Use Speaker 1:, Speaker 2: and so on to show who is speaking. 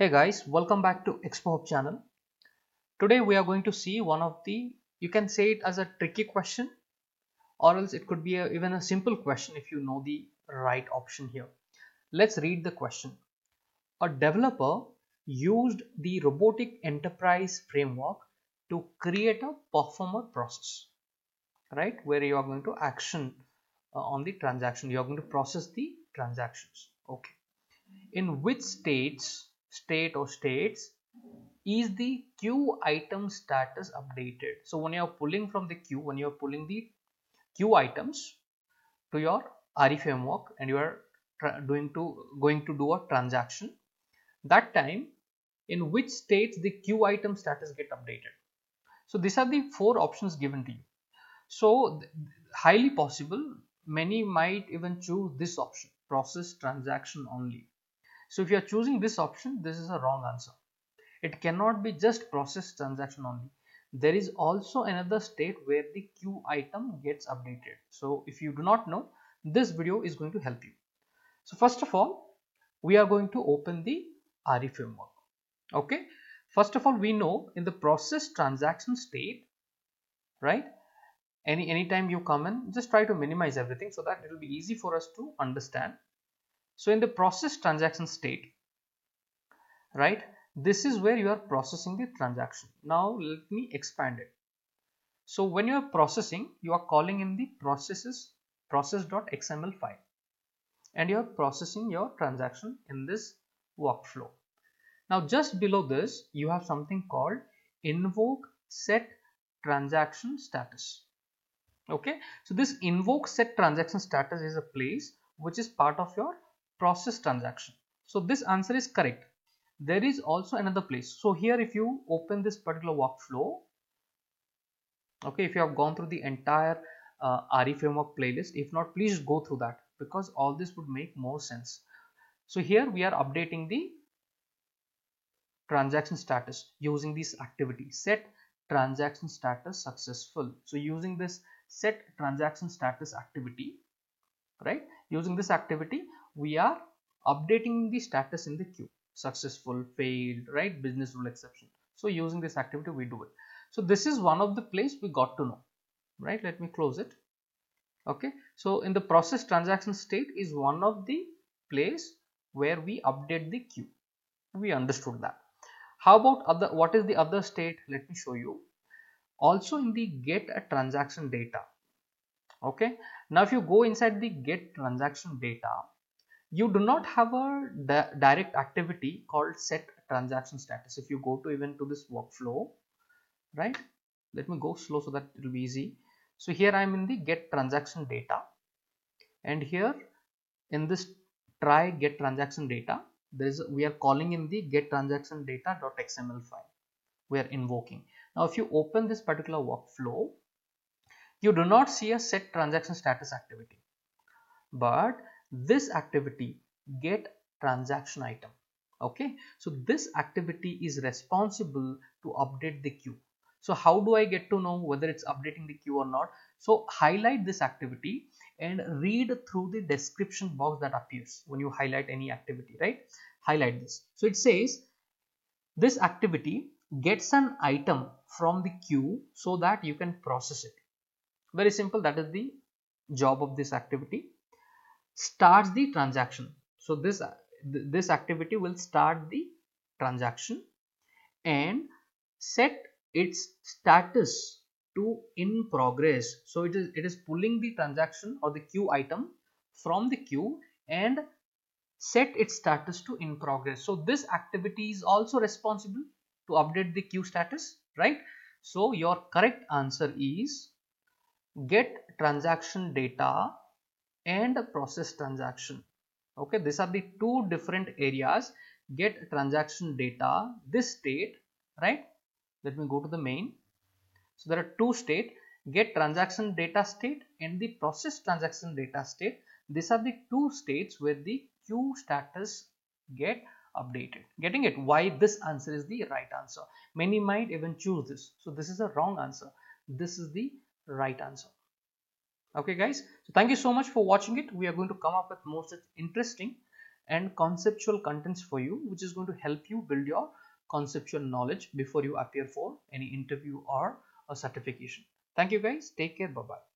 Speaker 1: Hey guys, welcome back to Expo Hub channel. Today we are going to see one of the, you can say it as a tricky question or else it could be a, even a simple question if you know the right option here. Let's read the question. A developer used the robotic enterprise framework to create a performer process, right? Where you are going to action uh, on the transaction, you are going to process the transactions. Okay. In which states state or states is the queue item status updated. So when you are pulling from the queue when you are pulling the queue items to your RE framework and you are doing to going to do a transaction that time in which states the queue item status get updated. So these are the four options given to you. So highly possible many might even choose this option process transaction only so if you are choosing this option, this is a wrong answer. It cannot be just process transaction only. There is also another state where the queue item gets updated. So if you do not know, this video is going to help you. So first of all, we are going to open the RE framework. Okay. First of all, we know in the process transaction state, right? Any anytime you come in, just try to minimize everything so that it will be easy for us to understand so in the process transaction state, right, this is where you are processing the transaction. Now let me expand it. So when you are processing, you are calling in the processes process.xml file and you are processing your transaction in this workflow. Now just below this, you have something called invoke set transaction status. Okay, so this invoke set transaction status is a place which is part of your process transaction. So this answer is correct. There is also another place. So here if you open this particular workflow, okay, if you have gone through the entire uh, RE framework playlist, if not, please go through that because all this would make more sense. So here we are updating the transaction status using this activity set transaction status successful. So using this set transaction status activity, right? Using this activity, we are updating the status in the queue. Successful failed right? Business rule exception. So using this activity we do it. So this is one of the place we got to know right? Let me close it. Okay? So in the process transaction state is one of the place where we update the queue. We understood that. How about other what is the other state? Let me show you. Also in the get a transaction data. Okay? Now if you go inside the get transaction data you do not have a di direct activity called set transaction status. If you go to even to this workflow right? Let me go slow so that it will be easy. So here i am in the get transaction data. And here in this try get transaction data there is we are calling in the get transaction data.xml file. We are invoking. Now if you open this particular workflow you do not see a set transaction status activity. But this activity get transaction item. Okay? So this activity is responsible to update the queue. So how do i get to know whether it's updating the queue or not? So highlight this activity and read through the description box that appears when you highlight any activity right? Highlight this. So it says this activity gets an item from the queue so that you can process it. Very simple. That is the job of this activity starts the transaction. So this this activity will start the transaction and set its status to in progress. So it is it is pulling the transaction or the queue item from the queue and set its status to in progress. So this activity is also responsible to update the queue status right? So your correct answer is get transaction data and process transaction. Okay these are the two different areas. Get transaction data this state right? Let me go to the main. So there are two state. Get transaction data state and the process transaction data state. These are the two states where the queue status get updated. Getting it? Why this answer is the right answer? Many might even choose this. So this is a wrong answer. This is the right answer okay guys. So thank you so much for watching it. We are going to come up with such interesting and conceptual contents for you which is going to help you build your conceptual knowledge before you appear for any interview or a certification. Thank you guys. Take care. Bye bye